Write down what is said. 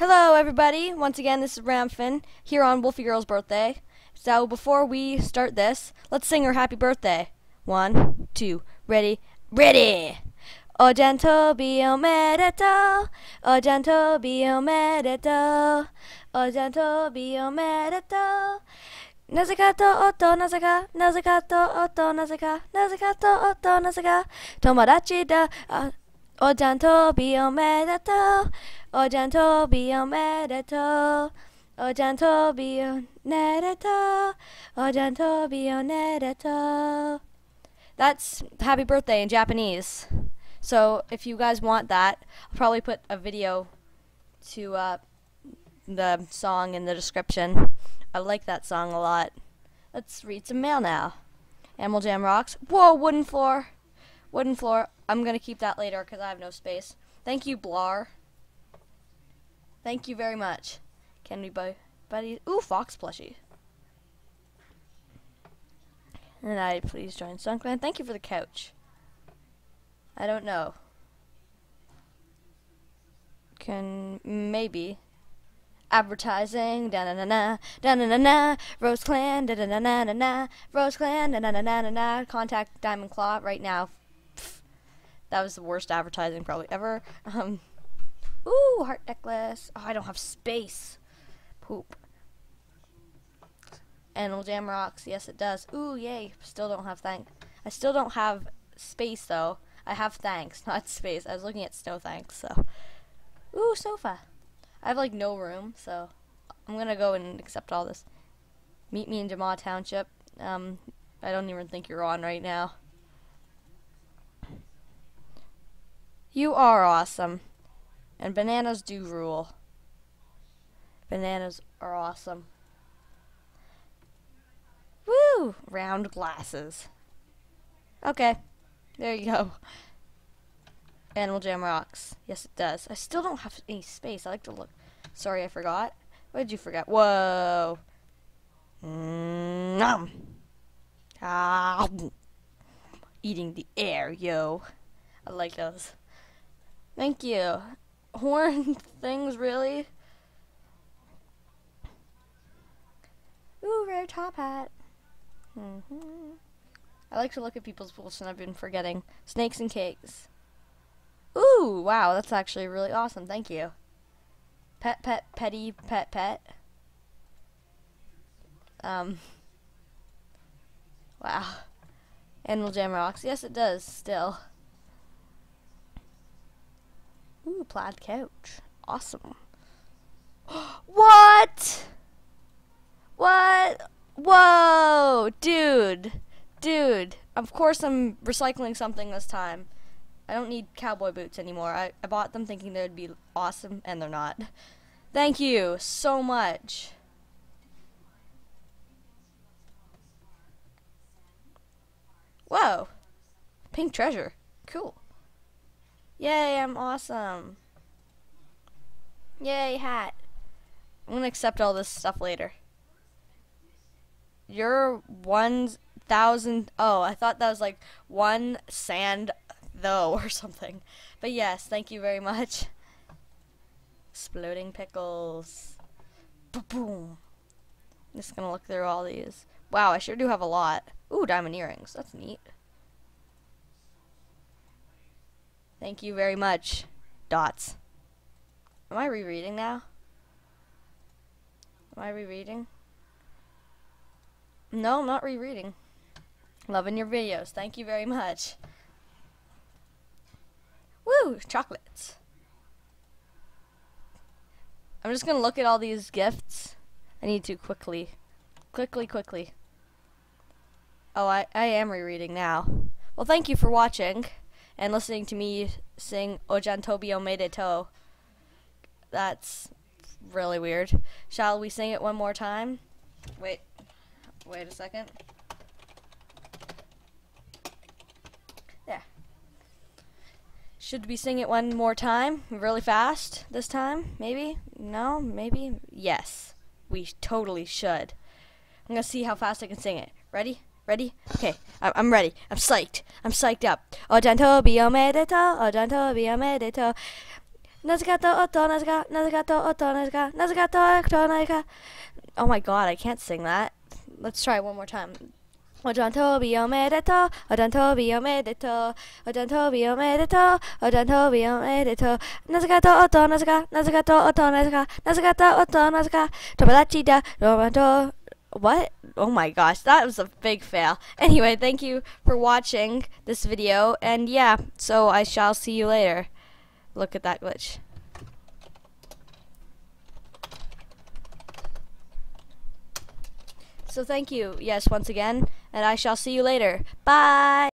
Hello, everybody. Once again, this is Ramuffin here on Wolfie Girl's birthday. So before we start this, let's sing her happy birthday. One, two, ready, ready. O gentle biomedeto, o gentle biomedeto, o gentle biomedeto. Nazakato oto nazaka, nazakato oto nazaka, nazakato oto nazaka, tomodachi da. Uh, Ojanto biomedato, oh, ojanto biomedato, oh, ojanto bionedato, oh, ojanto bionedato. That's happy birthday in Japanese. So if you guys want that, I'll probably put a video to uh, the song in the description. I like that song a lot. Let's read some mail now. Animal Jam rocks. Whoa, wooden floor. Wooden floor. I'm going to keep that later because I have no space. Thank you, Blar. Thank you very much. Can we buy? Ooh, fox plushie. And I please join Sunkland. Thank you for the couch. I don't know. Can maybe advertising da na na na da na na na Rose Clan da na na na na Rose Clan da na na na na contact Diamond Claw right now. That was the worst advertising probably ever. Um, ooh, heart necklace. Oh, I don't have space. Poop. Animal Jam rocks. Yes, it does. Ooh, yay. Still don't have thank. I still don't have space though. I have thanks, not space. I was looking at snow thanks. So, ooh, sofa. I have like no room, so I'm gonna go and accept all this. Meet me in Jamaa Township. Um, I don't even think you're on right now. You are awesome. And bananas do rule. Bananas are awesome. Woo! Round glasses. Okay. There you go. Animal Jam rocks. Yes, it does. I still don't have any space. I like to look. Sorry, I forgot. What did you forget? Whoa. Nom. Ah. Eating the air, yo. I like those. Thank you. Horn things, really? Ooh, rare top hat. Mm hmm I like to look at people's pools, and I've been forgetting. Snakes and cakes. Ooh, wow, that's actually really awesome. Thank you. Pet, pet, petty, pet, pet. Um. Wow. Animal Jam rocks. Yes, it does, still. Ooh, plaid couch. Awesome. what? What? Whoa, dude. Dude. Of course I'm recycling something this time. I don't need cowboy boots anymore. I, I bought them thinking they would be awesome, and they're not. Thank you so much. Whoa. Pink treasure. Cool. Yay, I'm awesome. Yay, hat. I'm gonna accept all this stuff later. You're one thousand. Oh, I thought that was like one sand though or something. But yes, thank you very much. Exploding pickles. Boom. boom. Just gonna look through all these. Wow, I sure do have a lot. Ooh, diamond earrings. That's neat. Thank you very much, Dots. Am I rereading now? Am I rereading? No, I'm not rereading. Loving your videos. Thank you very much. Woo! Chocolates. I'm just gonna look at all these gifts. I need to quickly. Quickly, quickly. Oh, I, I am rereading now. Well, thank you for watching and listening to me sing Ojan Tobi Omede To. That's really weird. Shall we sing it one more time? Wait. Wait a second. Should we sing it one more time? Really fast this time? Maybe? No? Maybe? Yes. We totally should. I'm gonna see how fast I can sing it. Ready? Ready? Okay, I I'm ready. I'm psyched. I'm psyched up. Ojanto bi omedeto, ojanto bi omedeto. Nazugato oto oto nazuga. Oh my god, I can't sing that. Let's try one more time. Ojan Tobi omedeto, Ojan Tobi omedeto, Ojan Tobi omedeto, Ojan Tobi omedeto. Nazugato oto da, Tomato. What? Oh my gosh, that was a big fail. Anyway, thank you for watching this video, and yeah, so I shall see you later. Look at that glitch. So thank you, yes, once again, and I shall see you later. Bye!